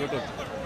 YouTube.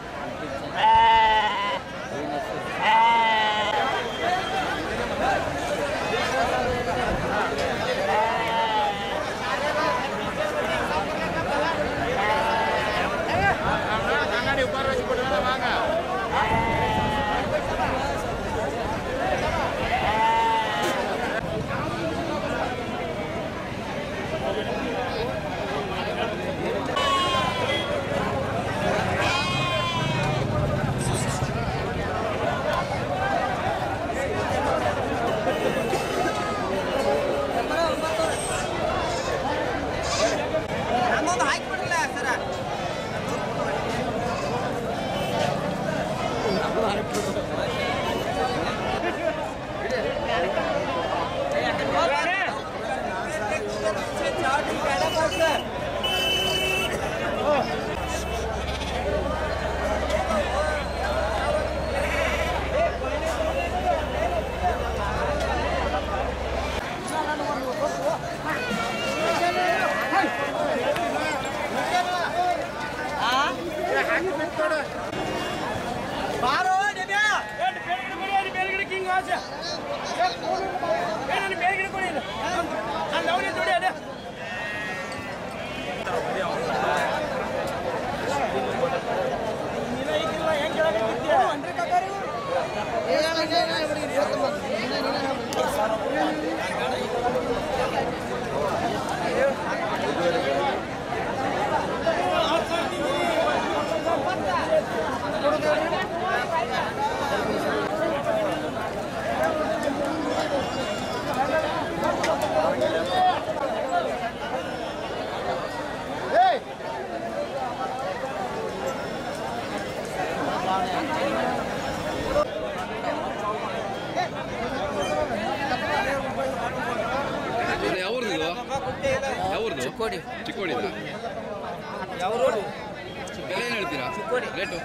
ಹೇಳ್ತೀರಾ rate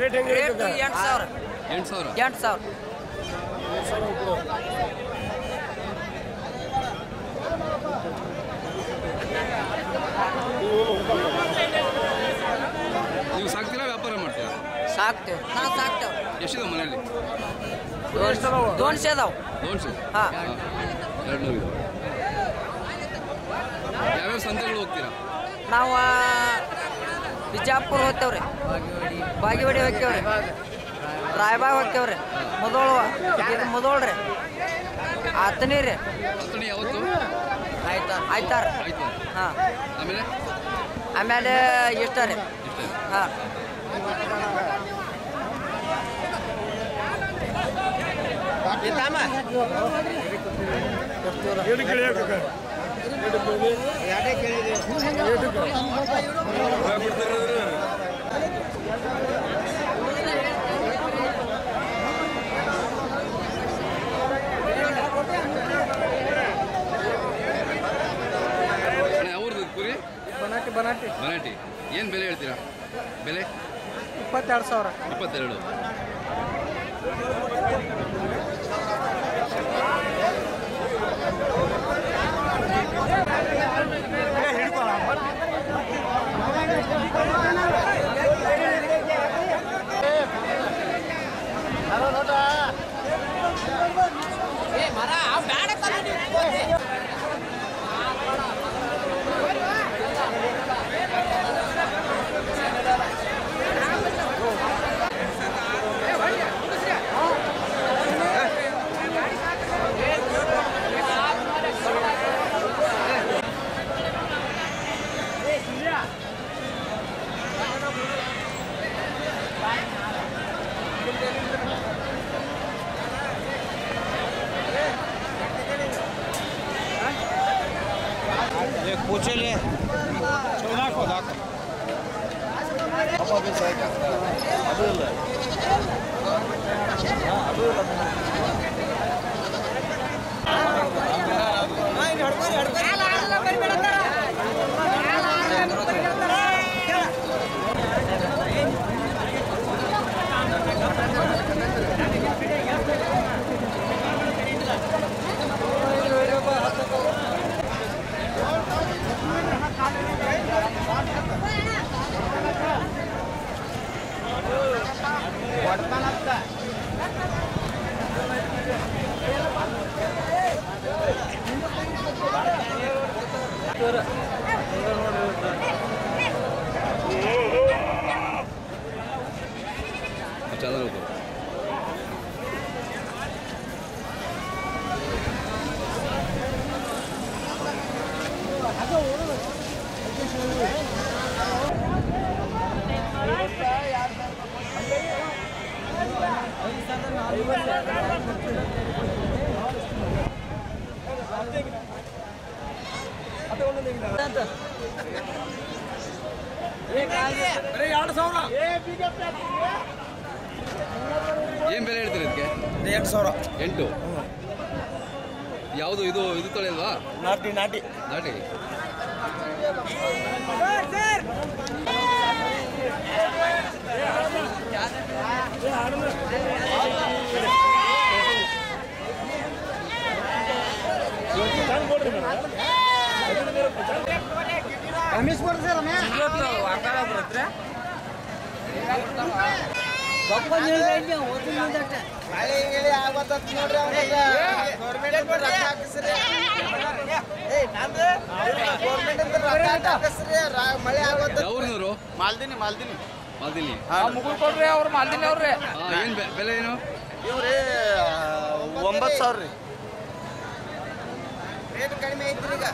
rate ಎಂಟು ಸಾವಿರ. ಎಂಟು ಸಾವಿರ? ಎಂಟು ಸಾವಿರ. ನೀವು ಸಾಕ್ತೀರಾ ವ್ಯಾಪಾರ ಮಾಡ್ತೀರಾ? ಸಾಕ್ತೇವೆ. ನಾವು ಸಾಕ್ತೇವೆ. ಎಷ್ಟಿದೆ ಮನೆಯಲ್ಲಿ? ದೋನ್ಸೆ ಅದಾವ. ದೋನ್ಸು? ಹಾ. ಎರಡು ಯಾವ್ಯಾವ ಸಂತೆಗಳು ಹೋಗ್ತೀರಾ? ನಾವು ಬಿಜಾಪುರ ಹೋಗ್ತೇವ್ರಿ. ಬಾಗಿವಾಡಿ ಹೋಗ್ತೇವ್ರಿ. ರಾಯಬಾಗ್ ಹೋಗ್ತೇವ್ರಿ. ಮುದೋಳವ. ಇದು ಮುದೋಳ್ರಿ. ಆತನಿ ರೀ. ಆಯ್ತಾರ. ಆಯ್ತು. ಹಾಂ. ಆಮೇಲೆ? ಇಷ್ಟ ರೀ. ಹಾಂ. ಅಣ್ಣ ಬನಾಟಿ ಏನು ಬೆಲೆ ಹೇಳ್ತೀರಾ? ಬೆಲೆ? ಇಪ್ಪತ್ತೆರಡು ಸಾವಿರ. ಇಪ್ಪತ್ತೆರಡು. അതുമില്ല ಹೋಗ್ತಾರೆ ಏನು ಬೆಲೆ ಹೇಳ್ತೀರಿ ಇದಕ್ಕೆ? ಎಂಟು ಸಾವಿರ. ಎಂಟು? ಯಾವುದು ಇದು ಇದು ತೊಳೆಯಲ್ವಾ ನಾಟಿ ನಾಟಿ. ನಾಟಿ. ರಮೇಶ್ ಬರ್ತಾರೆ ಆಗತ್ತ ನೋಡ್ರಿ ಗೌರ್ಮೆಂಟ್ ರೊಕ್ಕ ಹಾಕಿಸ್ರಿ ಏ ನಂದು ಗೌರ್ಮೆಂಟ್ ರೊಕ್ಕ ಹಾಕಿಸ್ರಿ ರಾ- ಮಳೆ ಆಗತ್ತ ಯಾವ್ರನವರು ಮಾಲ್ದಿನಿ. ಮಾಲ್ದಿನಿ ಮಾದಿನಿ ಮುಗುಳ್ ಕೊಡ್ರಿ ಅವ್ರು ಮಾಲ್ದಿನಿ ಅವ್ರಿ. ಏನ್ ಏನು ಬೆಲೆ ಏನು? ಇವ್ರಿ ಒಂಬತ್ತು ಸಾವಿರ ರೀ ರೇಟ್ ಕಡಿಮೆ ಐತ್ರಿ ಈಗ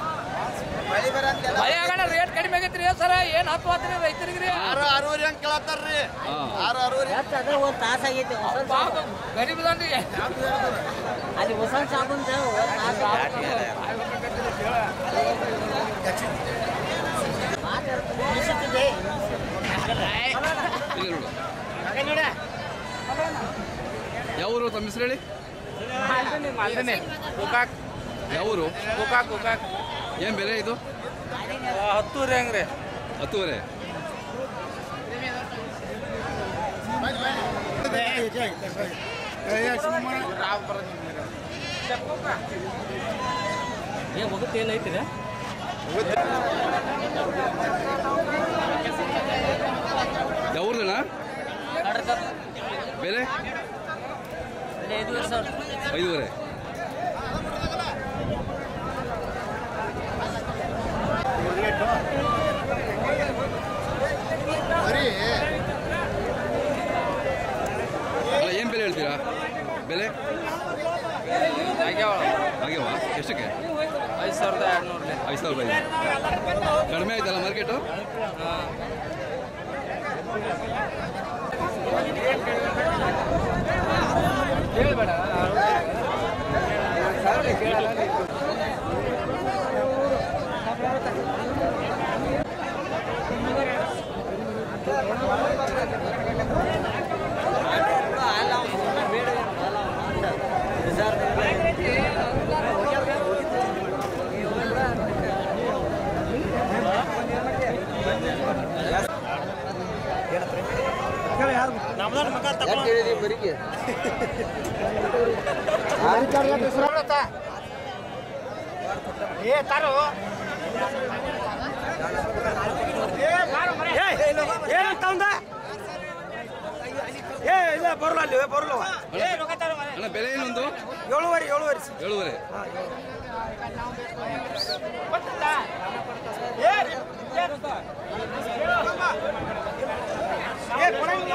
ಮಳೆ ಆಗೋಣ ರೇಟ್ ಕಡಿಮೆ ಆಗೈತ್ರಿ ಸರ? ಏನ್ ಹತ್ತು ಆತ್ರಿ ರೈತರಿಗೆ ರೀ ಆರು ಆರೂರಿ ಹಂಗೆ ಕೇಳತ್ತಾರ್ರಿ. ಆರು ಆರು ಆರೂವರೆ. ಒಂದು ತಾಸು ಆಗೈತಿ ಪಾಪ ಅಲ್ಲಿ ಹೊಸ ಸಾಬೂನ್ ಯಾವೂರು ತಮ್ಮ ಹೆಸರು ಹೇಳಿ? ಯಾವೂರು? ಕುಕಾಕ್ ಕುಕಾಕ್ ಏನು ಬೆಲೆ ಇದು? ಹತ್ತೂರೆ ಹೆಂಗ್ರಿ. ಹತ್ತುವರೆ. ಏ ಹೋಗುತ್ತೆ ಏನೈತ್ರಿ ಯಾವ್ರದಣ್ಣ ಬೆಲೆ? ಐದೂವರೆ ಅಲ್ಲ ಏನು ಬೆಲೆ ಹೇಳ್ತೀರಾ ಬೆಲೆ ಆಗ್ಯಾವ ಆಗ್ಯಾವ ಎಷ್ಟಕ್ಕೆ? ಐದು ಸಾವಿರದ ಎರಡು ನೂರು ಐದು ಸಾವಿರ ರೂಪಾಯಿ ಕಡಿಮೆ ಆಯ್ತಲ್ಲ ಮಾರ್ಕೆಟು ಏ ತಾರು. ಏನಂತ ಅವಂದ? ಏ ಇಲ್ಲ ಬರಲ್ಲ ಅಲ್ಲಿ ಬರಲ್ಲ ಅಣ್ಣ ಬೆಲೆ ಏನೊಂದು ಏಳುವರೆ ಏಳುವರೆ. ಏಳುವರೆ. ಏ ಕೊಡಂಗಿಲ್ಲ